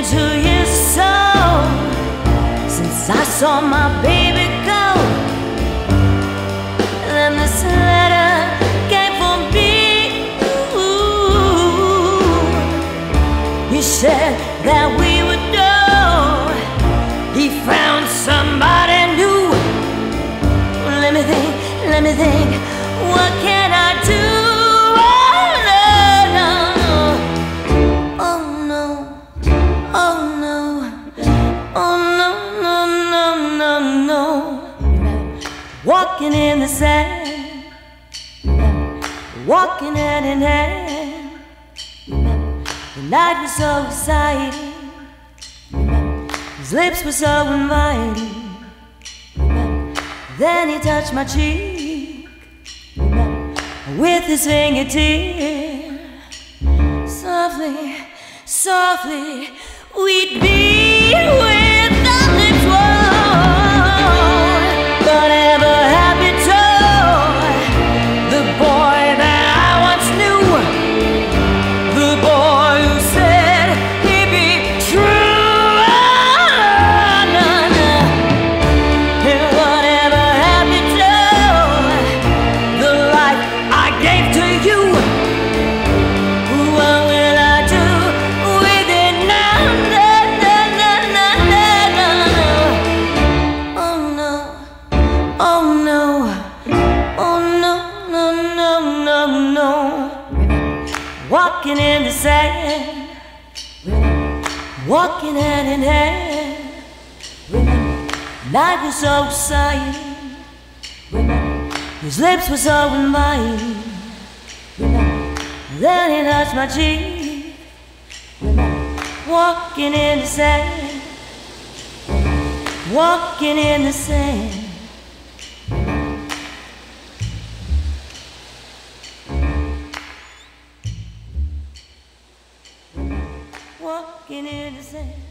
been two years or since I saw my baby go. Then this letter came for me. You said that we would know he found somebody new. Let me think, let me think. walking in the sand, walking hand in hand. The night was so exciting, his lips were so inviting. Then he touched my cheek with his fingertip. Softly, softly, we'd be away. Walking in the sand, walking hand in hand. Night was so exciting. His lips were so inviting. Then he touched my cheek. Walking in the sand, walking in the sand. Walking in the sand.